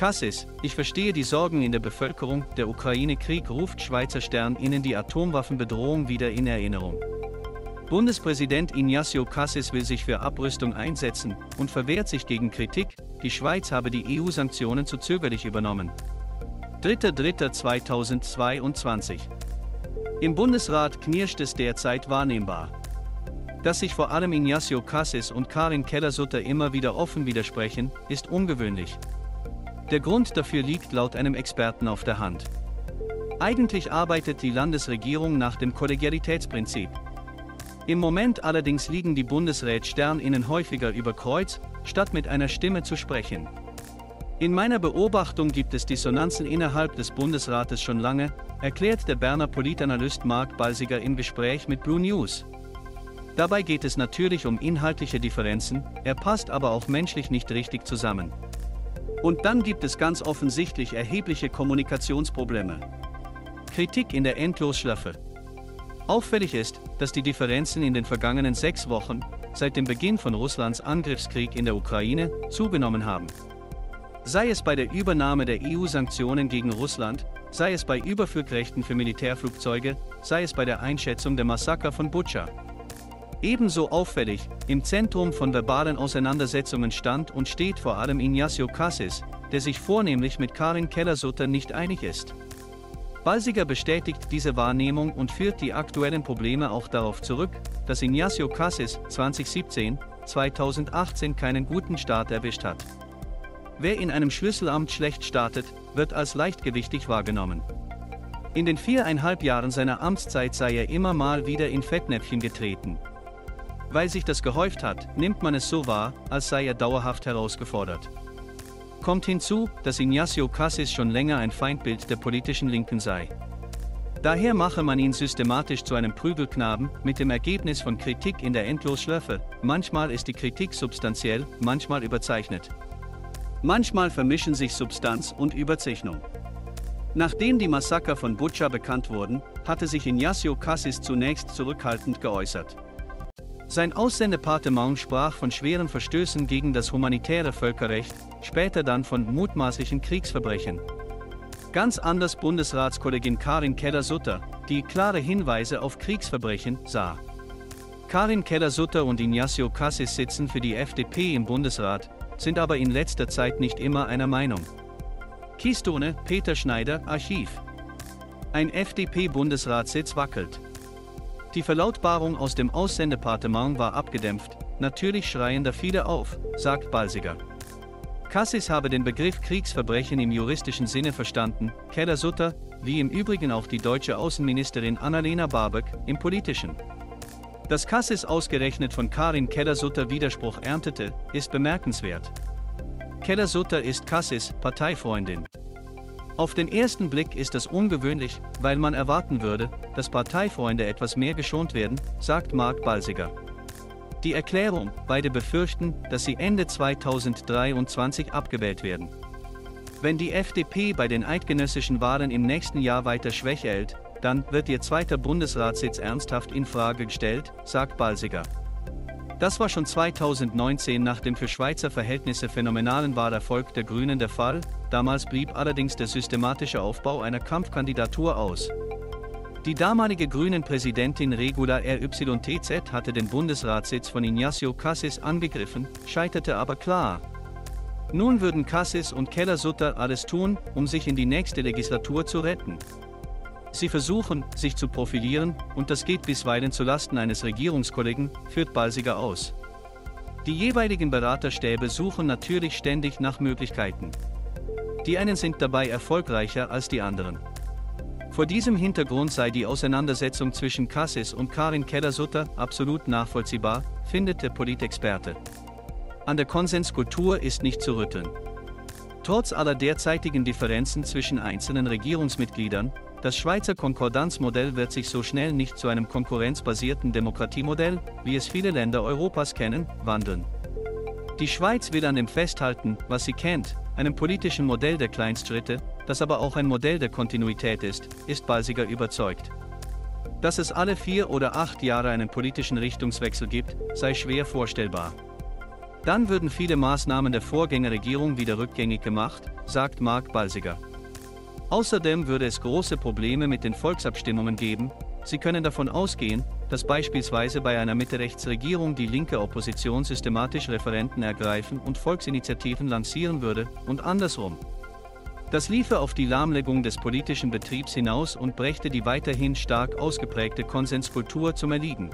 Kassis, ich verstehe die Sorgen in der Bevölkerung, der Ukraine-Krieg ruft Schweizer Stern Ihnen die Atomwaffenbedrohung wieder in Erinnerung. Bundespräsident Ignacio Cassis will sich für Abrüstung einsetzen und verwehrt sich gegen Kritik, die Schweiz habe die EU-Sanktionen zu zögerlich übernommen. 3.3.2022 Im Bundesrat knirscht es derzeit wahrnehmbar. Dass sich vor allem Ignacio Cassis und Karin Kellersutter immer wieder offen widersprechen, ist ungewöhnlich. Der Grund dafür liegt laut einem Experten auf der Hand. Eigentlich arbeitet die Landesregierung nach dem Kollegialitätsprinzip. Im Moment allerdings liegen die Bundesrät SternInnen häufiger über Kreuz, statt mit einer Stimme zu sprechen. In meiner Beobachtung gibt es Dissonanzen innerhalb des Bundesrates schon lange, erklärt der Berner Politanalyst Marc Balsiger im Gespräch mit Blue News. Dabei geht es natürlich um inhaltliche Differenzen, er passt aber auch menschlich nicht richtig zusammen. Und dann gibt es ganz offensichtlich erhebliche Kommunikationsprobleme. Kritik in der Endlosschlaffe. Auffällig ist, dass die Differenzen in den vergangenen sechs Wochen, seit dem Beginn von Russlands Angriffskrieg in der Ukraine, zugenommen haben. Sei es bei der Übernahme der EU-Sanktionen gegen Russland, sei es bei Überflugrechten für Militärflugzeuge, sei es bei der Einschätzung der Massaker von Butscha. Ebenso auffällig, im Zentrum von verbalen Auseinandersetzungen stand und steht vor allem Ignacio Cassis, der sich vornehmlich mit Karin Keller-Sutter nicht einig ist. Balsiger bestätigt diese Wahrnehmung und führt die aktuellen Probleme auch darauf zurück, dass Ignacio Cassis 2017, 2018 keinen guten Start erwischt hat. Wer in einem Schlüsselamt schlecht startet, wird als leichtgewichtig wahrgenommen. In den viereinhalb Jahren seiner Amtszeit sei er immer mal wieder in Fettnäpfchen getreten. Weil sich das gehäuft hat, nimmt man es so wahr, als sei er dauerhaft herausgefordert. Kommt hinzu, dass Ignacio Cassis schon länger ein Feindbild der politischen Linken sei. Daher mache man ihn systematisch zu einem Prügelknaben, mit dem Ergebnis von Kritik in der Endlosschlöffe. Manchmal ist die Kritik substanziell, manchmal überzeichnet. Manchmal vermischen sich Substanz und Überzeichnung. Nachdem die Massaker von Butscha bekannt wurden, hatte sich Ignacio Cassis zunächst zurückhaltend geäußert. Sein Aussendepartement sprach von schweren Verstößen gegen das humanitäre Völkerrecht, später dann von mutmaßlichen Kriegsverbrechen. Ganz anders Bundesratskollegin Karin Keller-Sutter, die klare Hinweise auf Kriegsverbrechen sah. Karin Keller-Sutter und Ignacio Cassis sitzen für die FDP im Bundesrat, sind aber in letzter Zeit nicht immer einer Meinung. Kiestone, Peter Schneider, Archiv. Ein FDP-Bundesratssitz wackelt. Die Verlautbarung aus dem Aussendepartement war abgedämpft, natürlich schreien da viele auf, sagt Balsiger. Cassis habe den Begriff Kriegsverbrechen im juristischen Sinne verstanden, Keller Sutter, wie im Übrigen auch die deutsche Außenministerin Annalena Baerbock, im politischen. Dass Cassis ausgerechnet von Karin Keller-Sutter Widerspruch erntete, ist bemerkenswert. Keller-Sutter ist Cassis Parteifreundin. Auf den ersten Blick ist das ungewöhnlich, weil man erwarten würde, dass Parteifreunde etwas mehr geschont werden, sagt Marc Balsiger. Die Erklärung, beide befürchten, dass sie Ende 2023 abgewählt werden. Wenn die FDP bei den eidgenössischen Wahlen im nächsten Jahr weiter Schwäche hält, dann wird ihr zweiter Bundesratssitz ernsthaft in Frage gestellt, sagt Balsiger. Das war schon 2019 nach dem für Schweizer Verhältnisse phänomenalen Wahlerfolg der Grünen der Fall, damals blieb allerdings der systematische Aufbau einer Kampfkandidatur aus. Die damalige Grünen-Präsidentin Regula RYTZ hatte den Bundesratssitz von Ignacio Cassis angegriffen, scheiterte aber klar. Nun würden Cassis und Keller-Sutter alles tun, um sich in die nächste Legislatur zu retten. Sie versuchen, sich zu profilieren, und das geht bisweilen zu Lasten eines Regierungskollegen, führt Balsiger aus. Die jeweiligen Beraterstäbe suchen natürlich ständig nach Möglichkeiten. Die einen sind dabei erfolgreicher als die anderen. Vor diesem Hintergrund sei die Auseinandersetzung zwischen Cassis und Karin Keller-Sutter absolut nachvollziehbar, findet der Politexperte. An der Konsenskultur ist nicht zu rütteln. Trotz aller derzeitigen Differenzen zwischen einzelnen Regierungsmitgliedern, das Schweizer Konkordanzmodell wird sich so schnell nicht zu einem konkurrenzbasierten Demokratiemodell, wie es viele Länder Europas kennen, wandeln. Die Schweiz will an dem festhalten, was sie kennt, einem politischen Modell der Kleinstschritte, das aber auch ein Modell der Kontinuität ist, ist Balsiger überzeugt. Dass es alle vier oder acht Jahre einen politischen Richtungswechsel gibt, sei schwer vorstellbar. Dann würden viele Maßnahmen der Vorgängerregierung wieder rückgängig gemacht, sagt Mark Balsiger. Außerdem würde es große Probleme mit den Volksabstimmungen geben, Sie können davon ausgehen, dass beispielsweise bei einer Mitte-Rechts-Regierung die linke Opposition systematisch Referenten ergreifen und Volksinitiativen lancieren würde, und andersrum. Das liefe auf die Lahmlegung des politischen Betriebs hinaus und brächte die weiterhin stark ausgeprägte Konsenskultur zum Erliegen.